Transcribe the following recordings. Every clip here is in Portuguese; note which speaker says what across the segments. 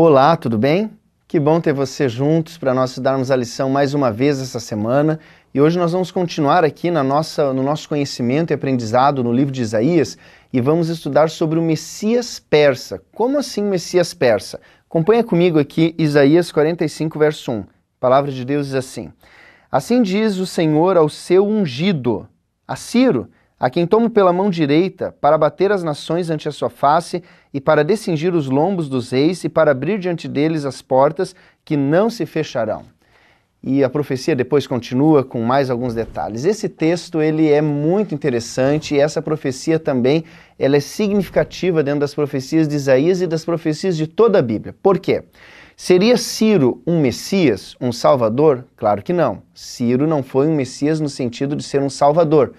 Speaker 1: Olá, tudo bem? Que bom ter você juntos para nós estudarmos a lição mais uma vez essa semana. E hoje nós vamos continuar aqui na nossa, no nosso conhecimento e aprendizado no livro de Isaías e vamos estudar sobre o Messias persa. Como assim Messias persa? Acompanha comigo aqui Isaías 45, verso 1. A palavra de Deus diz assim: Assim diz o Senhor ao seu ungido, a Ciro, a quem tomo pela mão direita, para bater as nações ante a sua face, e para descingir os lombos dos reis, e para abrir diante deles as portas que não se fecharão. E a profecia depois continua com mais alguns detalhes. Esse texto ele é muito interessante e essa profecia também ela é significativa dentro das profecias de Isaías e das profecias de toda a Bíblia. Por quê? Seria Ciro um Messias, um Salvador? Claro que não. Ciro não foi um Messias no sentido de ser um Salvador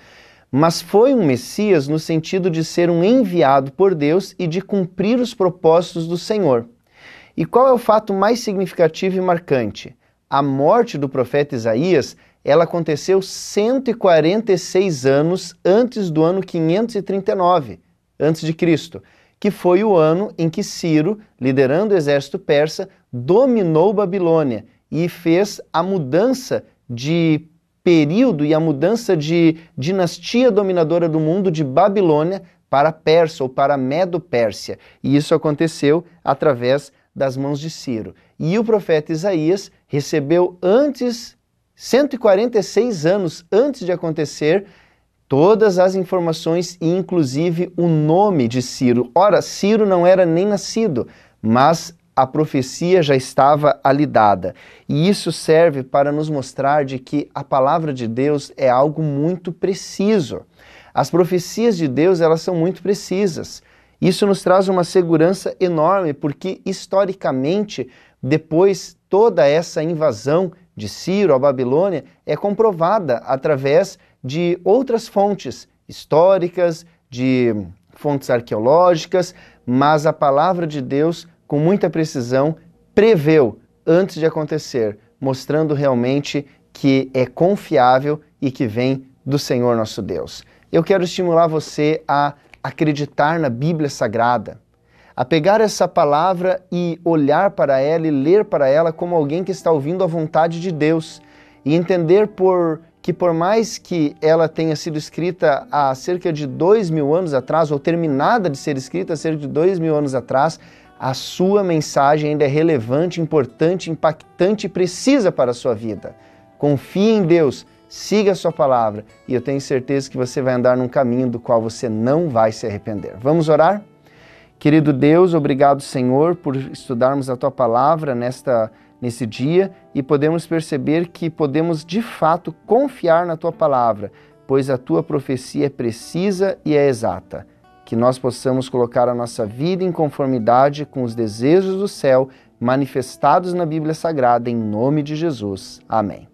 Speaker 1: mas foi um Messias no sentido de ser um enviado por Deus e de cumprir os propósitos do Senhor. E qual é o fato mais significativo e marcante? A morte do profeta Isaías, ela aconteceu 146 anos antes do ano 539 antes de Cristo, que foi o ano em que Ciro, liderando o exército persa, dominou Babilônia e fez a mudança de período e a mudança de dinastia dominadora do mundo de Babilônia para Pérsia ou para Medo-Pérsia. E isso aconteceu através das mãos de Ciro. E o profeta Isaías recebeu antes, 146 anos antes de acontecer, todas as informações e inclusive o nome de Ciro. Ora, Ciro não era nem nascido, mas a profecia já estava ali dada. E isso serve para nos mostrar de que a palavra de Deus é algo muito preciso. As profecias de Deus, elas são muito precisas. Isso nos traz uma segurança enorme, porque historicamente, depois toda essa invasão de Ciro à Babilônia é comprovada através de outras fontes históricas, de fontes arqueológicas, mas a palavra de Deus com muita precisão, preveu antes de acontecer, mostrando realmente que é confiável e que vem do Senhor nosso Deus. Eu quero estimular você a acreditar na Bíblia Sagrada, a pegar essa palavra e olhar para ela e ler para ela como alguém que está ouvindo a vontade de Deus e entender por que por mais que ela tenha sido escrita há cerca de dois mil anos atrás, ou terminada de ser escrita há cerca de dois mil anos atrás, a sua mensagem ainda é relevante, importante, impactante e precisa para a sua vida. Confie em Deus, siga a sua palavra e eu tenho certeza que você vai andar num caminho do qual você não vai se arrepender. Vamos orar? Querido Deus, obrigado, Senhor, por estudarmos a tua palavra nesta nesse dia e podemos perceber que podemos de fato confiar na tua palavra, pois a tua profecia é precisa e é exata que nós possamos colocar a nossa vida em conformidade com os desejos do céu manifestados na Bíblia Sagrada, em nome de Jesus. Amém.